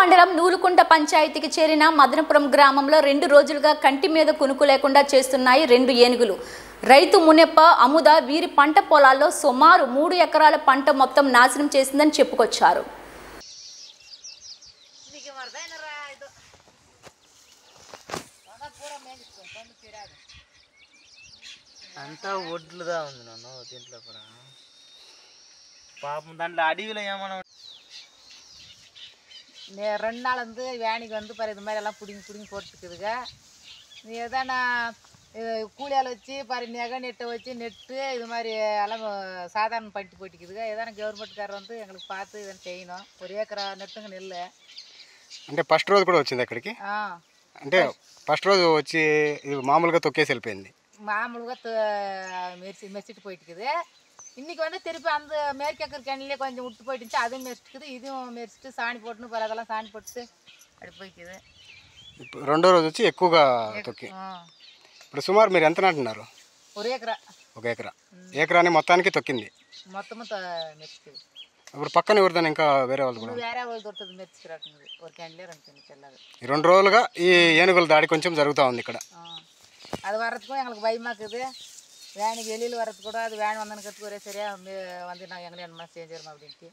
మండలం నూలుకుంట పంచాయతీకి చేరిన మదనపురం గ్రామంలో రెండు రోజులుగా కంటి మీద కునుకు లేకుండా చేస్తున్నాయి రెండు ఏనుగులు. రైతు మునెప్ప అముద వీరి పంట పొలాల్లో సుమారు మూడు ఎకరాల పంట మొత్తం నాశనం చేసిందని చెప్పుకొచ్చారు. అంతా ఒడ్లుదా ఉంది దీంట్లో కూడా? పాపం దాంట్లో అడవిలో ఏమన్నా ரெண்டு நாள் வந்து வேணிக்கு வந்து பாரு இது மாதிரி எல்லாம் பிடிங்கி பிடிங்கி போட்டுக்குதுங்க நீ எதானா இது கூலியால் வச்சு பாரு நெகை நெட்டை வச்சு நெட்டு இது மாதிரி எல்லாம் சாதாரண பண்ணிட்டு போயிட்டுக்குதுங்க எதான கவர்மெண்ட்காரர் வந்து எங்களுக்கு பார்த்து இதனை செய்யணும் ஒரு ஏக்கரா நெட்டுங்க நெல் అంటే ఫస్ట్ రోజు కూడా వచ్చింది అక్కడికి ఆ అంటే ఫస్ట్ రోజు వచ్చి ఇది మామూలుగా తొక్కేసి వెళ్ళిపోయింది మామూలుగా மெரிசி மெரிச்சிட்டு போயிட்டுக்குது இன்றைக்கி வந்து திருப்பி அந்த மேற்கக்கிற கண்ணிலே கொஞ்சம் விட்டு పోయి அதுவும் மெரிச்சிட்டுக்குது இதுவும் ఇది சாணி போட்டுன்னு பிறகெல்லாம் சாணி போட்டு అక్కడ పోయికిది ఇప్పుడు రెండో రోజు వచ్చి ఎక్కువగా తొక్కి. ఇప్పుడు సుమారు మీరు ఎంత నాటున్నారు ఒక ఎకరా. ఒక ఎకరా. ఎకరాని మొత్తానికి తొక్కింది. మొత్తం ఇప్పుడు పక్కన ఎవరిదాని ఇంకా వేరే వాళ్ళు కూడా వేరే వాళ్ళు దొరుకుతుంది మెచ్చుకురాకుండా ఈ రెండు రోజులుగా ఈ ఏనుగుల దాడి కొంచెం జరుగుతూ ఉంది ఇక్కడ. அது வர்றதுக்கும் எங்களுக்கு பயமாக்குது வேனுக்கு வெளியில் வர்றது கூட அது வேன் வந்தனுக்கு ஒரே சரியா வந்து நாங்கள் எங்களை என்ன செஞ்சிடணும் அப்படின்ட்டு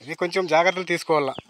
ఇది కొంచెం జాగ్రత్తలు తీసుకోవాలా ம்